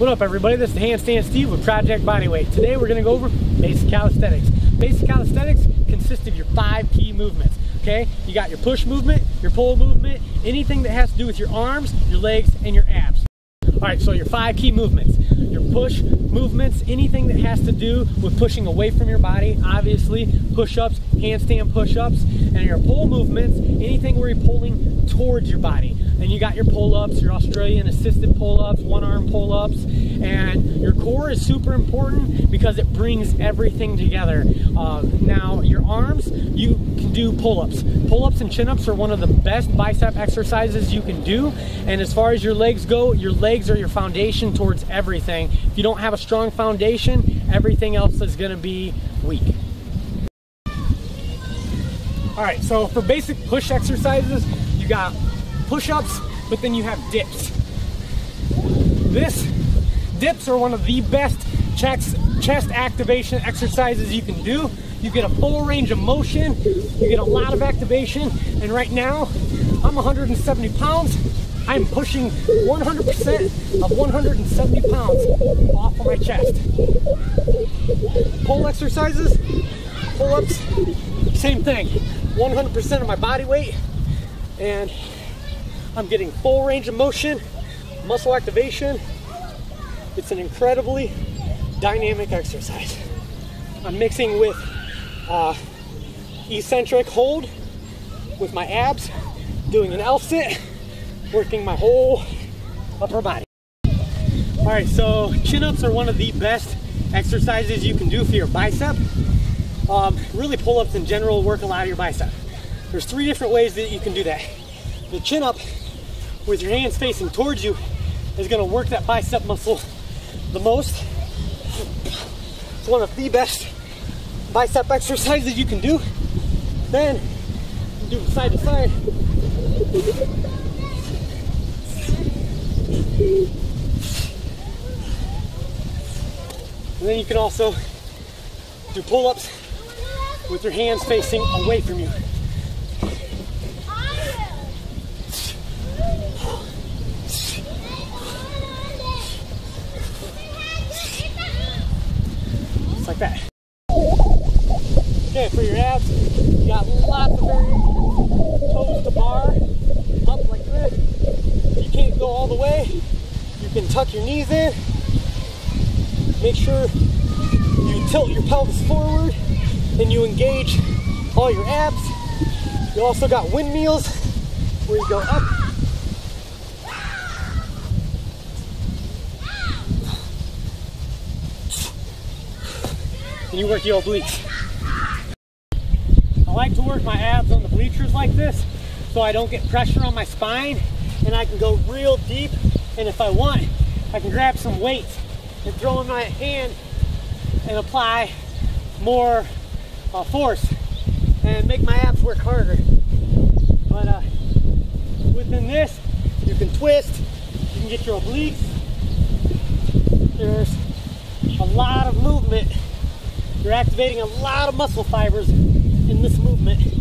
What up everybody, this is Handstand Steve with Project Bodyweight. Today we're gonna go over basic calisthenics. Basic calisthenics consists of your five key movements, okay? You got your push movement, your pull movement, anything that has to do with your arms, your legs, and your abs. All right, so your five key movements. Your push movements, anything that has to do with pushing away from your body, obviously, push-ups, handstand push-ups, and your pull movements, anything where you're pulling towards your body. And you got your pull-ups, your Australian assisted pull-ups, one-arm pull-ups, and your core is super important because it brings everything together. Uh, now, your arms, you can do pull-ups. Pull-ups and chin-ups are one of the best bicep exercises you can do. And as far as your legs go, your legs are your foundation towards everything. If you don't have a strong foundation, everything else is gonna be weak. All right, so for basic push exercises, you got push-ups, but then you have dips. This, dips are one of the best chest, chest activation exercises you can do. You get a full range of motion, you get a lot of activation, and right now, I'm 170 pounds. I'm pushing 100% of 170 pounds off of my chest. Pull exercises, pull-ups, same thing. 100% of my body weight, and I'm getting full range of motion, muscle activation. It's an incredibly dynamic exercise. I'm mixing with uh, eccentric hold with my abs, doing an L sit, working my whole upper body. All right, so chin-ups are one of the best exercises you can do for your bicep. Um, really pull-ups in general work a lot of your bicep. There's three different ways that you can do that. The chin-up with your hands facing towards you is gonna work that bicep muscle the most. It's one of the best bicep exercises you can do. Then do side to side. And then you can also do pull-ups with your hands facing away from you. Like that. Okay, for your abs, you got lots of variations. Toes to bar, up like this. You can't go all the way, you can tuck your knees in. Make sure you tilt your pelvis forward and you engage all your abs. You also got windmills where you go up. And you work your obliques. I like to work my abs on the bleachers like this so I don't get pressure on my spine and I can go real deep and if I want I can grab some weights and throw in my hand and apply more uh, force and make my abs work harder. But uh, within this, you can twist, you can get your obliques. There's a lot of movement. You're activating a lot of muscle fibers in this movement.